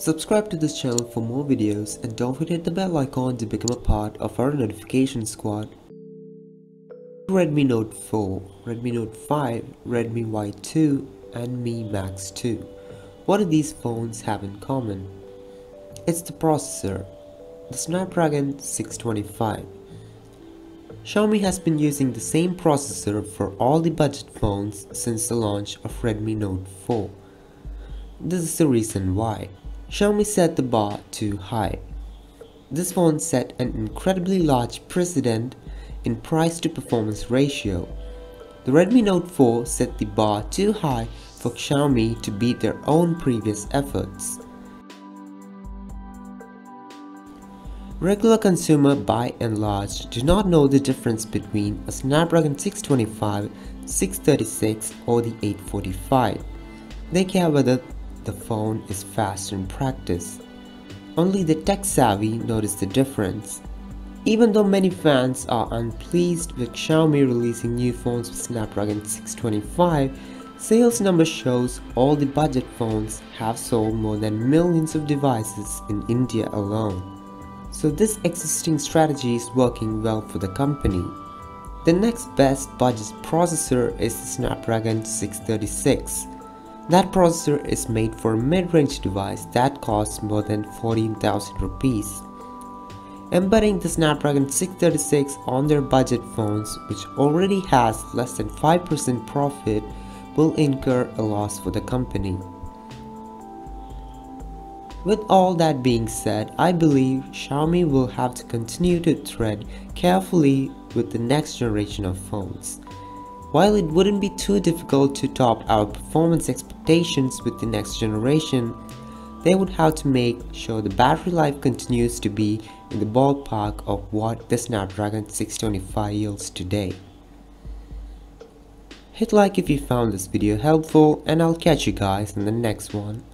Subscribe to this channel for more videos and don't forget the bell icon to become a part of our notification squad. Redmi Note 4, Redmi Note 5, Redmi Y2 and Mi Max 2. What do these phones have in common? It's the processor, the Snapdragon 625. Xiaomi has been using the same processor for all the budget phones since the launch of Redmi Note 4. This is the reason why. Xiaomi set the bar too high. This phone set an incredibly large precedent in price to performance ratio. The Redmi Note 4 set the bar too high for Xiaomi to beat their own previous efforts. Regular consumer by and large do not know the difference between a Snapdragon 625, 636 or the 845. They care whether the phone is fast in practice. Only the tech savvy notice the difference. Even though many fans are unpleased with Xiaomi releasing new phones with Snapdragon 625, sales number shows all the budget phones have sold more than millions of devices in India alone. So this existing strategy is working well for the company. The next best budget processor is the Snapdragon 636. That processor is made for a mid-range device that costs more than 14,000 rupees. Embedding the Snapdragon 636 on their budget phones which already has less than 5% profit will incur a loss for the company. With all that being said, I believe Xiaomi will have to continue to tread carefully with the next generation of phones. While it wouldn't be too difficult to top our performance expectations with the next generation, they would have to make sure the battery life continues to be in the ballpark of what the Snapdragon 625 yields today. Hit like if you found this video helpful and I'll catch you guys in the next one.